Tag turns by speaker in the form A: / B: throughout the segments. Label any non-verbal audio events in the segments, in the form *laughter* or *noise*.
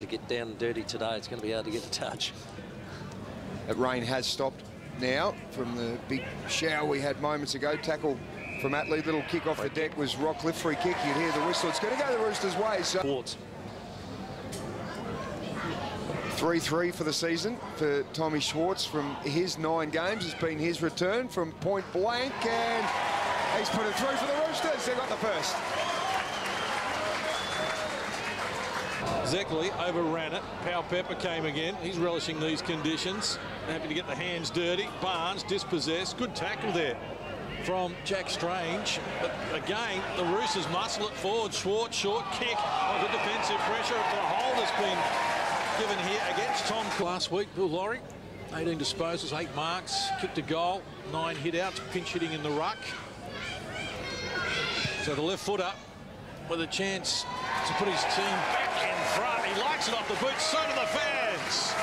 A: To get down and dirty today, it's going to be hard to get a touch.
B: That rain has stopped now from the big shower we had moments ago. Tackle from Atley, little kick off the deck was Rockcliffe free kick. You'd hear the whistle. It's going to go the Roosters' way. So
A: Sports.
B: 3-3 for the season for Tommy Schwartz from his nine games. It's been his return from point blank and he's put it through for the Roosters. They got the first.
C: Zeckley overran it. Powell-Pepper came again. He's relishing these conditions. Happy to get the hands dirty. Barnes dispossessed. Good tackle there from Jack Strange. But again, the Roosters muscle it forward. Schwartz, short kick. Oh, good defensive pressure. The hold has been given here against Tom last week. Bill Laurie, 18 disposals, 8 marks, kicked a goal, 9 hit-outs, pinch hitting in the ruck. So the left footer with a chance to put his team back in front. He likes it off the boot, so do the fans.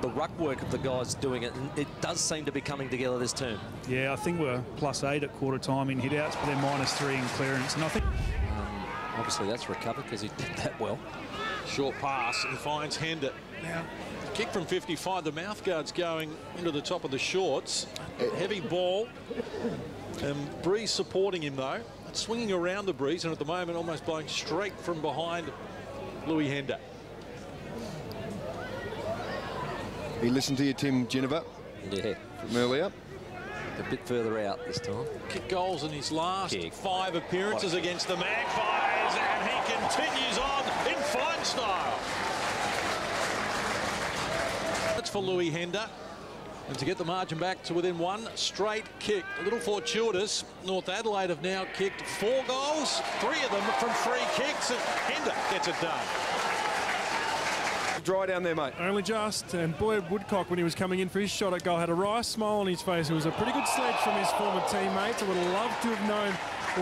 A: The ruck work of the guys doing it, it does seem to be coming together this term.
D: Yeah, I think we're plus eight at quarter time in hit-outs, but they're minus three in clearance. And I think
A: Um, obviously, that's recovered because he did that well.
C: Short pass and finds Hender. Now, kick from 55. The mouth guard's going into the top of the shorts. Heavy ball. And Breeze supporting him, though. It's swinging around the Breeze, and at the moment, almost blowing straight from behind Louis Hender.
B: He listened to you, Tim Ginniver,
A: Yeah,
B: from earlier.
A: a bit further out this time.
C: Kick goals in his last
A: Kick.
C: five appearances against the Magpies, and he continues on in fine style. That's for Louis Hender. And to get the margin back to within one straight kick. A little fortuitous. North Adelaide have now kicked four goals, three of them from free kicks, and Hender gets it done.
B: Dry down there, mate.
E: Only just. And boy, Woodcock, when he was coming in for his shot at goal, had a wry smile on his face. It was a pretty good sledge from his former teammates. I would have loved to have known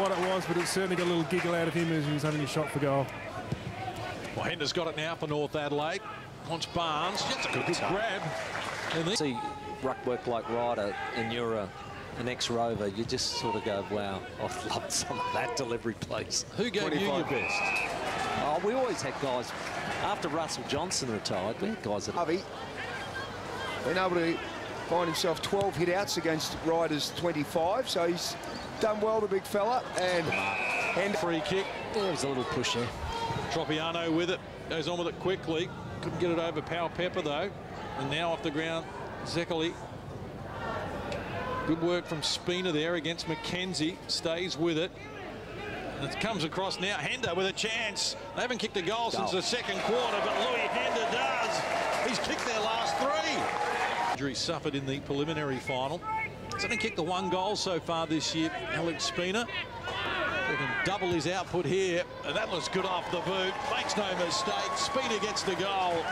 E: what it was, but it certainly got a little giggle out of him as he was having his shot for goal.
C: Well, Hender's got it now for North Adelaide. Wants Barnes. Just a good grab. And the
A: See ruck work like Ryder, and you're a, an ex-rover, you just sort of go, wow, I've *laughs* loved some of that delivery, please.
C: who gave you your best?
A: Oh, we always had guys, after Russell Johnson retired, we had guys that
B: Harvey been able to find himself 12 hit outs against Ryder's 25, so he's done well, the big fella. And, and
C: Free kick.
A: there was a little push there.
C: Tropiano with it. Goes on with it quickly. Couldn't get it over Powell-Pepper, though. And now off the ground, Zeckley. Good work from Spina there against McKenzie. Stays with it. And it comes across now. Hender with a chance. They haven't kicked a goal, since the second quarter, but Louis Hender does. He's kicked their last three. Injury suffered in the preliminary final. He's only kicked the one goal so far this year, Alex Spina. He can double his output here, and that looks good off the boot. Makes no mistake. Spina gets the goal.